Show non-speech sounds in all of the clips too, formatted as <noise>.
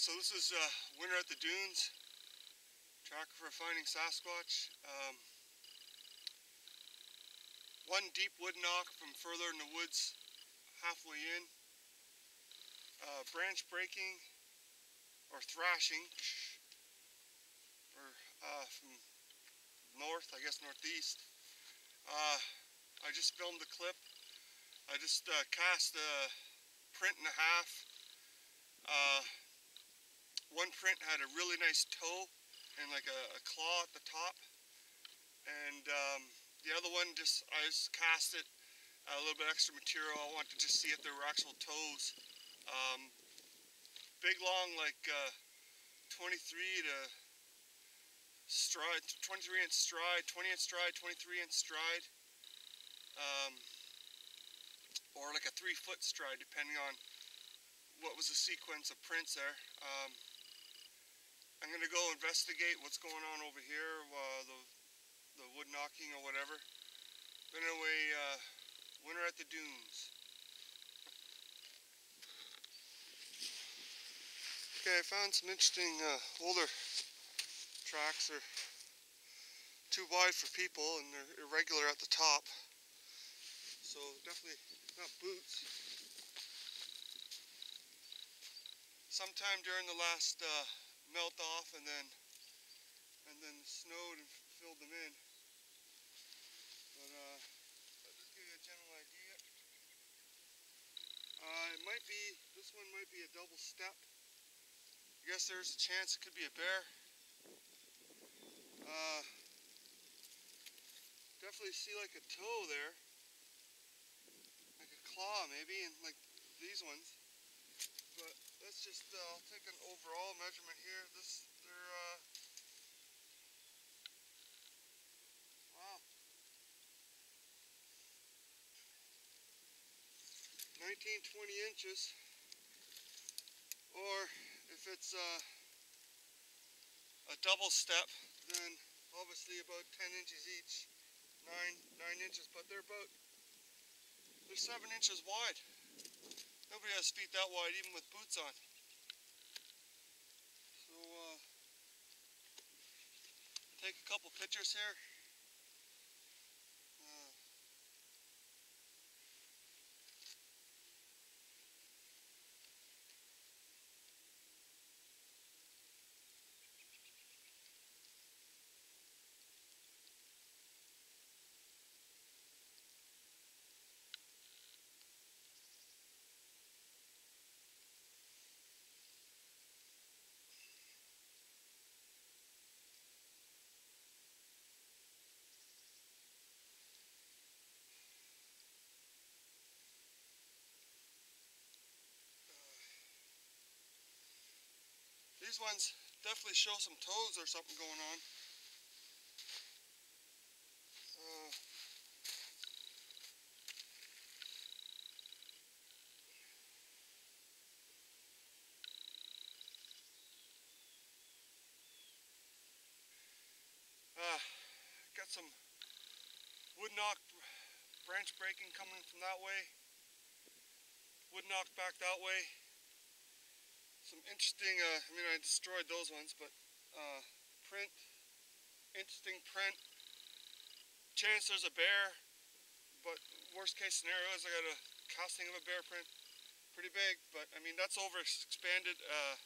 this is uh, Winter at the Dunes, tracker for finding Sasquatch. Um, one deep wood knock from further in the woods, halfway in. Uh, branch breaking or thrashing or, uh, from north, I guess northeast. Uh, I just filmed the clip. I just uh, cast a print and a half. Uh, one print had a really nice toe and like a, a claw at the top. And um, the other one just, I just cast it, a little bit extra material. I wanted to just see if there were actual toes. Um, big long like uh, 23 to stride, 23 inch stride, 20 inch stride, 23 inch stride. Um, or like a three foot stride depending on what was the sequence of prints there. Um, going to go investigate what's going on over here, uh, the, the wood knocking or whatever. But anyway, uh, winter at the dunes. Okay, I found some interesting uh, older tracks. They're too wide for people and they're irregular at the top. So definitely not boots. Sometime during the last uh, melt off and then and then snowed and filled them in. But uh, I'll just give you a general idea. Uh, it might be, this one might be a double step. I guess there's a chance it could be a bear. Uh, definitely see like a toe there. Like a claw maybe, and like these ones. Let's just, uh, take an overall measurement here. This, they're, uh, wow. 19, 20 inches. Or if it's uh, a double step, then obviously about 10 inches each. Nine, nine inches, but they're about, they're seven inches wide. Nobody has feet that wide, even with boots on. So, uh, take a couple pictures here. These ones definitely show some toes or something going on. Uh, got some wood knock branch breaking coming from that way. Wood knock back that way some interesting, uh, I mean I destroyed those ones, but uh, print, interesting print. Chance there's a bear, but worst case scenario is I got a casting of a bear print. Pretty big, but I mean that's over expanded uh,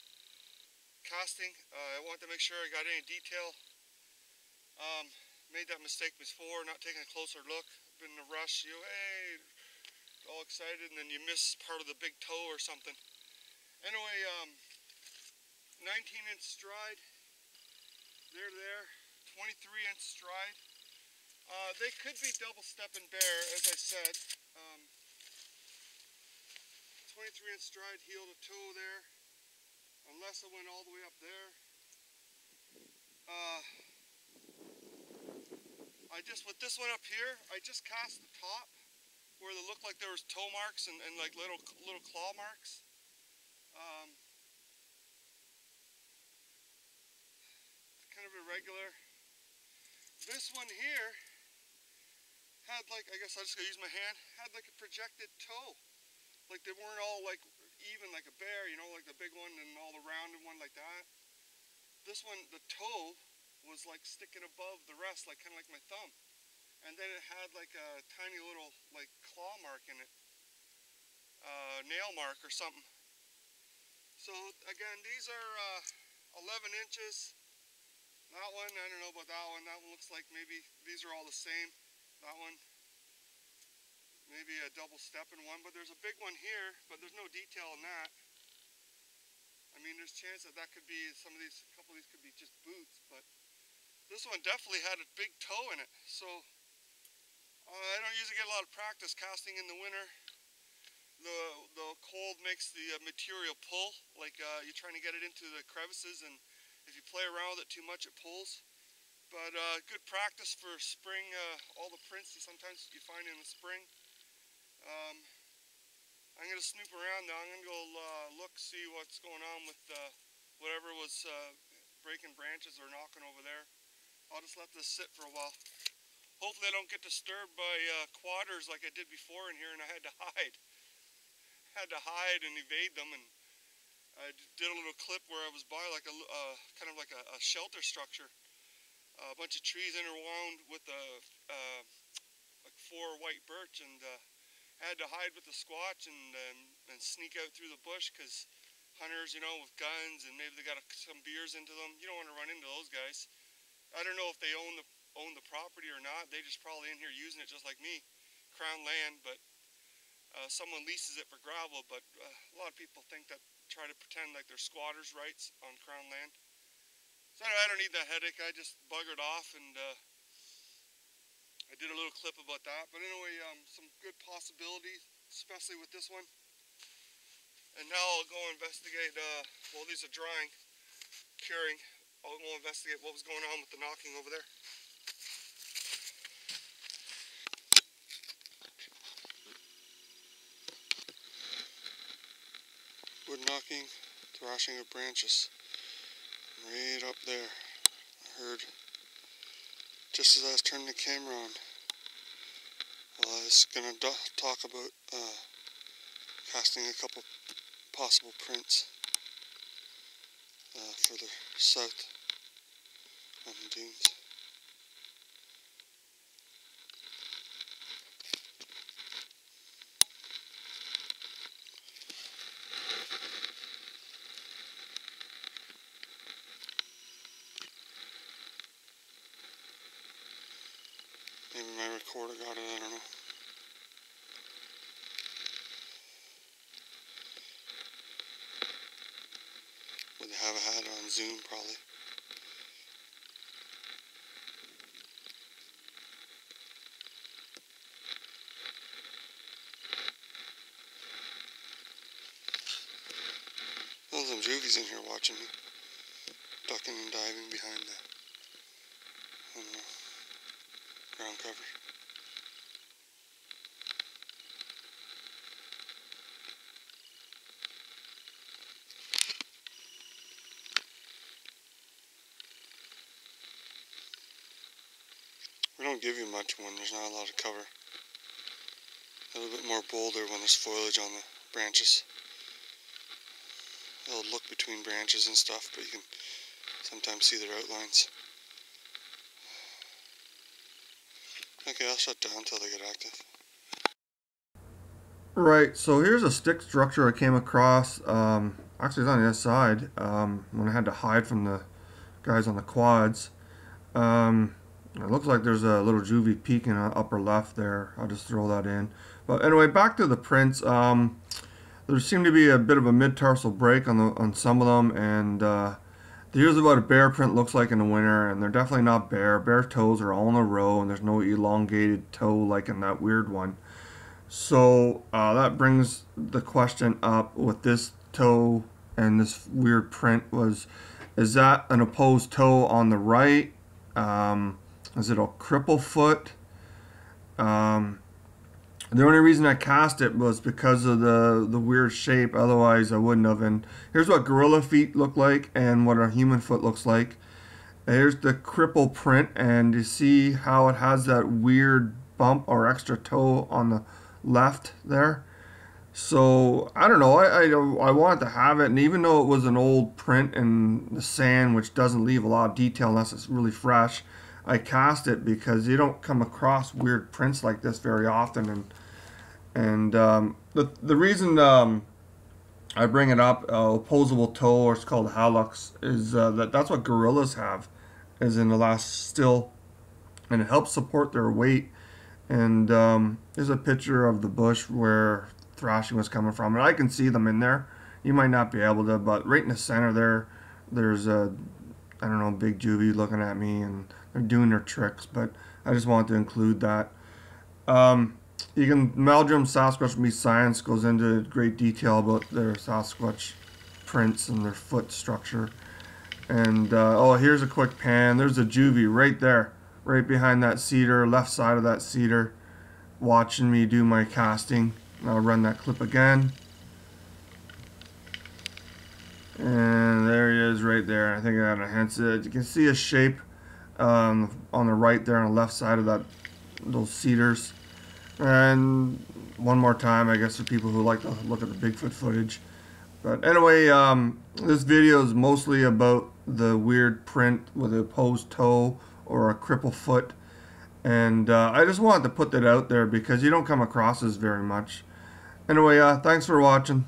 casting. Uh, I wanted to make sure I got any detail. Um, made that mistake before, not taking a closer look. Been in a rush, you hey, all excited, and then you miss part of the big toe or something. Anyway, um, 19 inch stride, they're there, 23 inch stride. Uh, they could be double stepping bear, as I said. Um, 23 inch stride, heel to toe there, unless I went all the way up there. Uh, I just, with this one up here, I just cast the top where they looked like there was toe marks and, and like little little claw marks. Um, kind of irregular. This one here had like, I guess I'm just gonna use my hand, had like a projected toe. Like they weren't all like even like a bear, you know, like the big one and all the rounded one like that. This one, the toe was like sticking above the rest, like kind of like my thumb. And then it had like a tiny little like claw mark in it, uh, nail mark or something. So again, these are uh, 11 inches. That one, I don't know about that one. That one looks like maybe these are all the same. That one, maybe a double step in one, but there's a big one here, but there's no detail in that. I mean, there's a chance that that could be, some of these, a couple of these could be just boots, but this one definitely had a big toe in it. So, uh, I don't usually get a lot of practice casting in the winter. The, the cold makes the uh, material pull, like uh, you're trying to get it into the crevices, and if you play around with it too much, it pulls. But uh, good practice for spring, uh, all the prints that sometimes you find in the spring. Um, I'm going to snoop around now. I'm going to go uh, look, see what's going on with whatever was breaking branches or knocking over there. I'll just let this sit for a while. Hopefully I don't get disturbed by uh, quaders like I did before in here and I had to <laughs> hide. Had to hide and evade them and I did a little clip where I was by like a, uh, kind of like a, a shelter structure a bunch of trees interwound with a uh, like four white birch and uh, had to hide with the squatch and, um, and sneak out through the bush because hunters, you know, with guns and maybe they got a, some beers into them. You don't want to run into those guys. I don't know if they own the own the property or not. They just probably in here using it just like me, crown land. But uh, someone leases it for gravel. But uh, a lot of people think that try to pretend like they're squatters' rights on crown land. So I don't need that headache. I just buggered off and uh, I did a little clip about that. But anyway, um, some good possibilities, especially with this one. And now I'll go investigate, uh, well these are drying, curing. I'll go investigate what was going on with the knocking over there. Wood knocking, thrashing of branches right up there. I heard just as I was turning the camera on. Well, I was going to talk about uh, casting a couple possible prints uh, further south on the dunes. My recorder got I don't know. Would have had on Zoom probably? There's some juvies in here watching me, ducking and diving behind the, I don't know ground cover. We don't give you much when there's not a lot of cover. A little bit more bolder when there's foliage on the branches. They'll look between branches and stuff, but you can sometimes see their outlines. Okay, I'll shut down until they get active. Right, so here's a stick structure I came across. Um, actually, it's on the other side um, when I had to hide from the guys on the quads. Um, it looks like there's a little juvie peek in the upper left there. I'll just throw that in. But anyway, back to the prints. Um, there seemed to be a bit of a mid-tarsal break on the on some of them, and uh, Here's what a bear print looks like in the winter, and they're definitely not bear. Bear toes are all in a row, and there's no elongated toe like in that weird one. So uh, that brings the question up with this toe and this weird print was, is that an opposed toe on the right? Um, is it a cripple foot? Um, the only reason I cast it was because of the, the weird shape. Otherwise, I wouldn't have. And here's what gorilla feet look like and what a human foot looks like. Here's the cripple print. And you see how it has that weird bump or extra toe on the left there. So I don't know. I, I I wanted to have it, and even though it was an old print in the sand, which doesn't leave a lot of detail unless it's really fresh, I cast it because you don't come across weird prints like this very often. And and um, the the reason um, I bring it up, uh, opposable toe, or it's called Hallux, is uh, that that's what gorillas have, is in the last still, and it helps support their weight. And um, there's a picture of the bush where thrashing was coming from, and I can see them in there. You might not be able to, but right in the center there, there's a, I don't know, big juvie looking at me, and they're doing their tricks. But I just wanted to include that. Um, you can Meldrum Sasquatch Meets Science goes into great detail about their Sasquatch prints and their foot structure. And uh, oh, here's a quick pan. There's a juvie right there, right behind that cedar, left side of that cedar, watching me do my casting. I'll run that clip again. And there he is right there. I think that enhances it. You can see his shape um, on the right there on the left side of that those cedars. And one more time, I guess for people who like to look at the Bigfoot footage. But anyway, um, this video is mostly about the weird print with a posed toe or a cripple foot. And uh, I just wanted to put that out there because you don't come across this very much. Anyway, uh, thanks for watching.